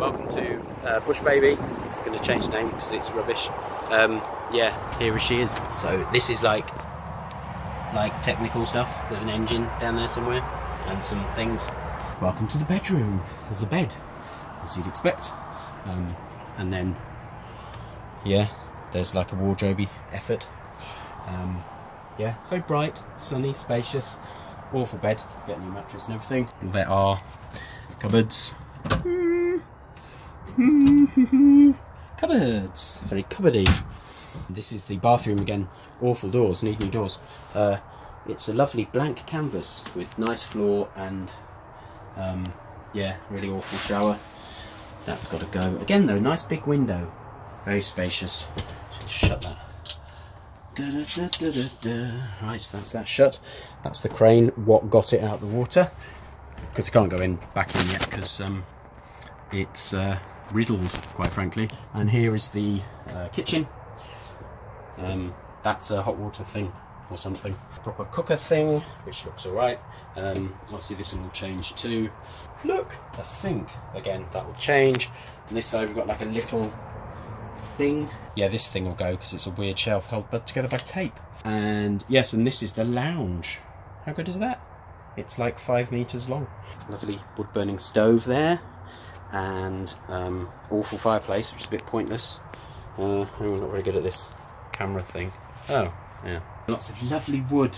welcome to uh, Bush Baby. I'm going to change the name because it's rubbish. Um, yeah, here she is. So this is like like technical stuff. There's an engine down there somewhere and some things. Welcome to the bedroom. There's a bed, as you'd expect. Um, and then, yeah, there's like a wardrobe effort. Um, yeah, very bright, sunny, spacious. Awful bed. Get a new mattress and everything. There are cupboards. cupboards. Very cupboardy. This is the bathroom again. Awful doors. Need new doors. Uh, it's a lovely blank canvas with nice floor and um, yeah, really awful shower. That's got to go. Again though, nice big window. Very spacious. Shut that. Da, da, da, right, so that's that shut. That's the crane. What got it out the water? Because it can't go in back in yet because um, it's uh, riddled, quite frankly. And here is the uh, kitchen. Um, that's a hot water thing or something. Proper cooker thing, which looks alright. Um, obviously this one will change too. Look, a sink. Again, that will change. And this side we've got like a little thing. Yeah, this thing will go because it's a weird shelf held together by tape. And yes, and this is the lounge. How good is that? It's like five meters long. Lovely wood burning stove there. And um, awful fireplace, which is a bit pointless. Uh, I'm not very good at this camera thing. Oh, yeah. Lots of lovely wood,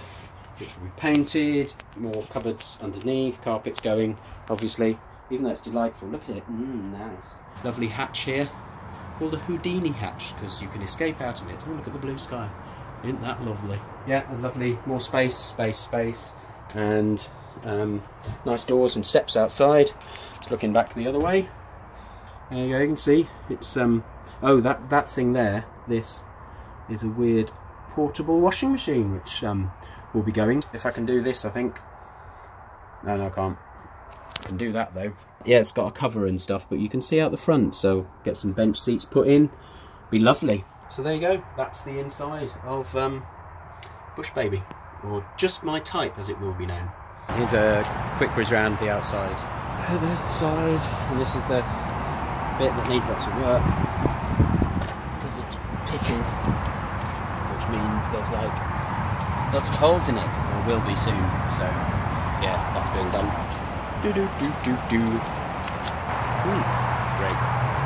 which will be painted. More cupboards underneath, carpets going, obviously. Even though it's delightful. Look at it. Mmm, nice. Lovely hatch here. Called the Houdini hatch, because you can escape out of it. Oh, look at the blue sky. Isn't that lovely? Yeah, lovely, more space, space, space. And um, nice doors and steps outside. Just looking back the other way. There you go, you can see. It's, um, oh, that, that thing there, this, is a weird portable washing machine which um, will be going. If I can do this I think. No, no I can't. I can do that though. Yeah it's got a cover and stuff but you can see out the front so get some bench seats put in. Be lovely. So there you go. That's the inside of um, Bush Baby or just my type as it will be known. Here's a quick whiz round the outside. There's the side and this is the bit that needs lots of work because it's pitted which means there's like lots of holes in it, or will be soon. So yeah, that's being done. Do do do do do. Mm, great.